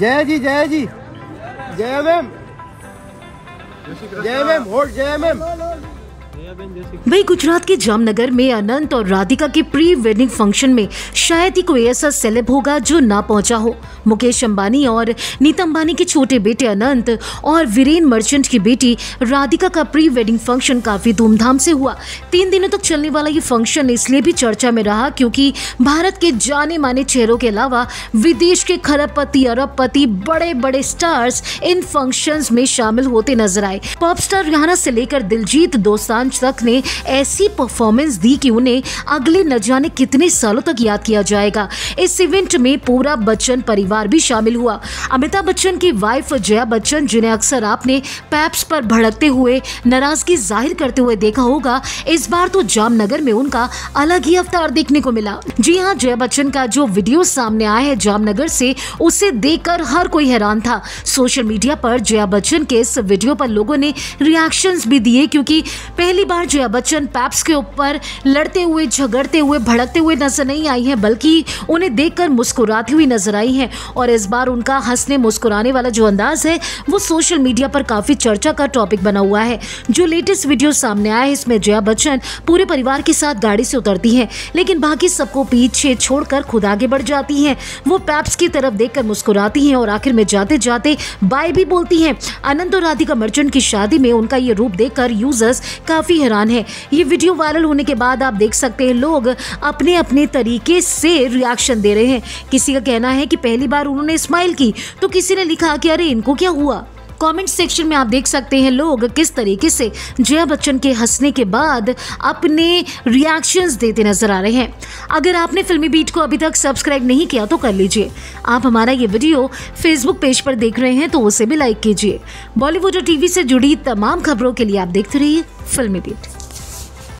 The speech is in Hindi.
जय जी जय जी। जय मैम जय मैम होल्ड जय मैम वही गुजरात के जामनगर में अनंत और राधिका के प्री वेडिंग फ़ंक्शन में शायद ही कोई ऐसा सेलेब होगा जो ना पहुँचा हो। मुकेश अंबानी और नीता अंबानी के छोटे बेटे अनंत और वीरेन मर्चेंट की बेटी राधिका का प्री वेडिंग फ़ंक्शन काफ़ी धूमधाम से हुआ। तीन दिनों तक चलने वाला ये फ़ंक्शन इसलिए भी चर्चा में रहा क्योंकि भारत के जाने माने चेहरों के अलावा विदेश के खरबपति, अरबपति बड़े बड़े स्टार्स इन फ़ंक्शंस में शामिल होते नज़र आए। पॉप स्टार रिहाना से लेकर दिलजीत दोसांझ तक ने ऐसी परफॉर्मेंस दी कि उन्हें अगले न जाने कितने सालों तक याद किया जाएगा। इस इवेंट में पूरा बच्चन परिवार भी शामिल हुआ। अमिताभ बच्चन की वाइफ जया बच्चन, जिन्हें अक्सर आपने पैप्स पर भड़कते हुए, नाराज़गी ज़ाहिर करते हुए देखा होगा, इस बार तो जामनगर में उनका अलग ही अवतार देखने को मिला। जी हाँ जया बच्चन का जो वीडियो सामने आया है जामनगर से, उसे देखकर हर कोई हैरान था। सोशल मीडिया पर जया बच्चन के इस वीडियो पर लोगों ने रिएक्शंस भी दिए, क्योंकि पहली बार जया बच्चन पैप्स के ऊपर लड़ते हुए, झगड़ते हुए, भड़कते हुए नज़र नहीं आई हैं, बल्कि उन्हें देखकर मुस्कुराती हुई नज़र आई हैं और इस बार उनका हंसने मुस्कुराने वाला जो अंदाज है, वो सोशल मीडिया पर काफ़ी चर्चा का टॉपिक बना हुआ है। जो लेटेस्ट वीडियो सामने आया है, इसमें जया बच्चन पूरे परिवार के साथ गाड़ी से उतरती हैं, लेकिन बाकी सबको पीछे छोड़कर खुद आगे बढ़ जाती हैं। वो पैप्स की तरफ़ देखकर मुस्कुराती हैं और आखिर में जाते जाते बाय भी बोलती हैं। अनंत और राधिका मर्चेंट की शादी में उनका ये रूप देखकर यूज़र्स काफ़ी हैरान है। ये वीडियो वायरल होने के बाद आप देख सकते हैं, लोग अपने अपने तरीके से रिएक्शन दे रहे हैं। किसी का कहना है कि पहली बार उन्होंने स्माइल की तो किसी ने लिखा कि, अरे, इनको क्या हुआ? कमेंट सेक्शन में आप देख सकते हैं लोग किस तरीके से जया बच्चन के हंसने के बाद अपने रिएक्शंस देते नज़र आ रहे हैं। अगर आपने फिल्मी बीट को अभी तक सब्सक्राइब नहीं किया तो कर लीजिए। आप हमारा ये वीडियो फेसबुक पेज पर देख रहे हैं तो उसे भी लाइक कीजिए। बॉलीवुड और टीवी से जुड़ी तमाम खबरों के लिए आप देखते रहिए फिल्मी बीट।